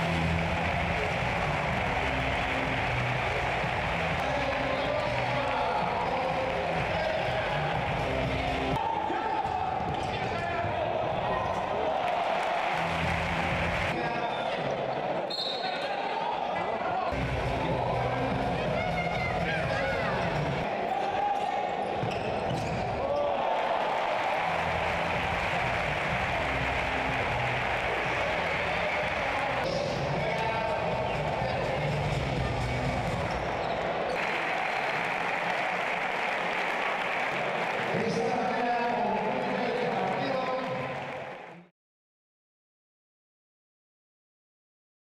Bye. Thanks.